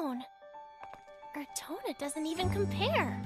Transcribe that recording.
down. Ertona doesn't even compare.